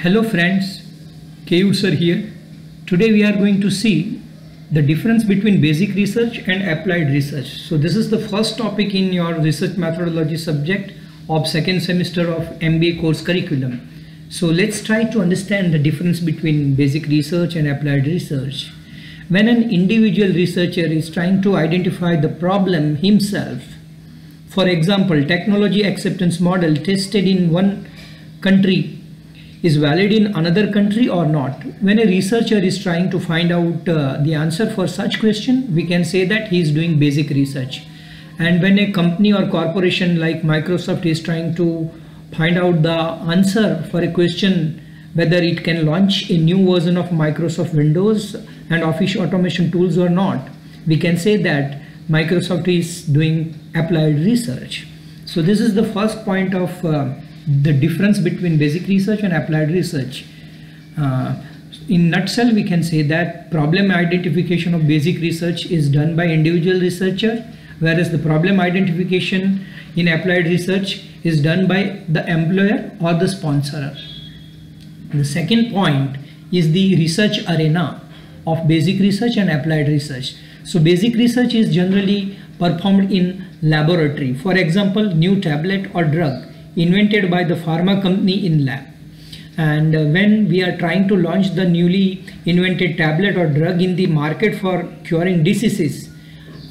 Hello friends, Keyur sir here. Today we are going to see the difference between basic research and applied research. So this is the first topic in your research methodology subject of second semester of MBA course curriculum. So let's try to understand the difference between basic research and applied research. When an individual researcher is trying to identify the problem himself, for example, technology acceptance model tested in one country is valid in another country or not. When a researcher is trying to find out uh, the answer for such question, we can say that he is doing basic research. And when a company or corporation like Microsoft is trying to find out the answer for a question whether it can launch a new version of Microsoft Windows and Office automation tools or not, we can say that Microsoft is doing applied research. So this is the first point of uh, the difference between basic research and applied research. Uh, in nutshell, we can say that problem identification of basic research is done by individual researcher, whereas the problem identification in applied research is done by the employer or the sponsor. The second point is the research arena of basic research and applied research. So basic research is generally performed in laboratory. For example, new tablet or drug invented by the pharma company in lab. And uh, when we are trying to launch the newly invented tablet or drug in the market for curing diseases,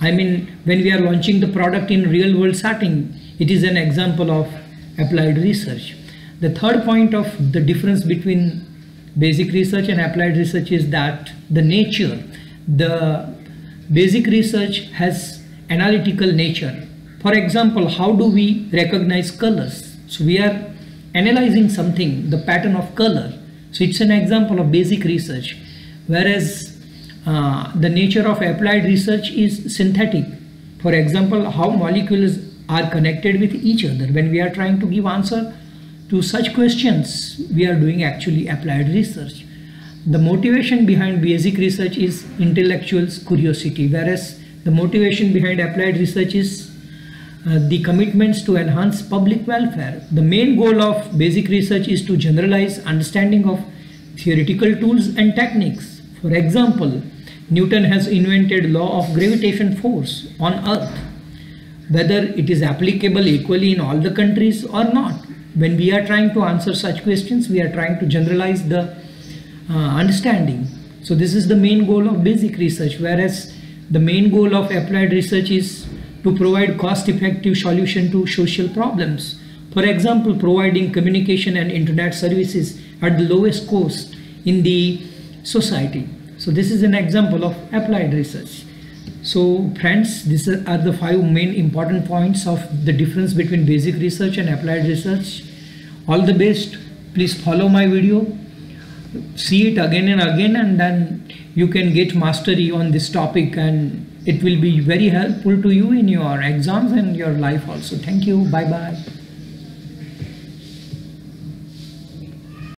I mean, when we are launching the product in real world setting, it is an example of applied research. The third point of the difference between basic research and applied research is that the nature, the basic research has analytical nature. For example, how do we recognize colors? So we are analyzing something, the pattern of color. So it's an example of basic research. Whereas uh, the nature of applied research is synthetic. For example, how molecules are connected with each other. When we are trying to give answer to such questions, we are doing actually applied research. The motivation behind basic research is intellectual curiosity, whereas the motivation behind applied research is uh, the commitments to enhance public welfare. The main goal of basic research is to generalize understanding of theoretical tools and techniques. For example, Newton has invented law of gravitation force on earth. Whether it is applicable equally in all the countries or not. When we are trying to answer such questions, we are trying to generalize the uh, understanding. So this is the main goal of basic research, whereas the main goal of applied research is to provide cost-effective solution to social problems. For example, providing communication and internet services at the lowest cost in the society. So this is an example of applied research. So friends, these are the five main important points of the difference between basic research and applied research. All the best. Please follow my video. See it again and again and then you can get mastery on this topic and it will be very helpful to you in your exams and your life also. Thank you. Bye bye.